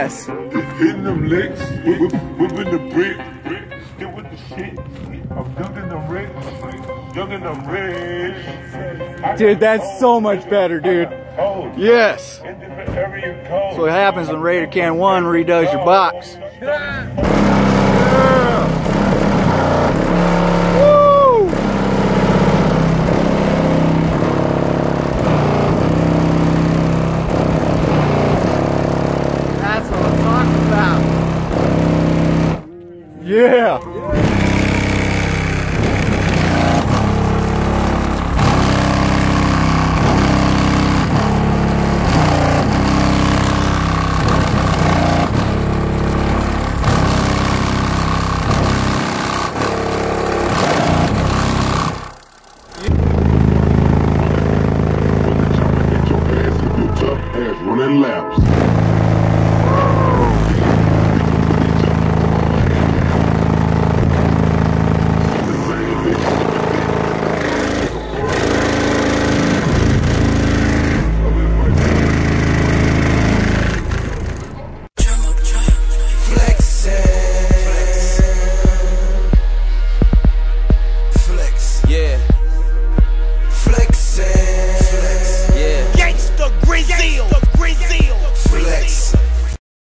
Yes. Hitting them licks, whip, whipping the brick, get with the shit. I'm dunking them rich, dunking them rich. Dude, that's so much better, dude. Yes. in different area codes. So what happens when Raider Cann 1 redoes your box. Yeah. yeah. running laps.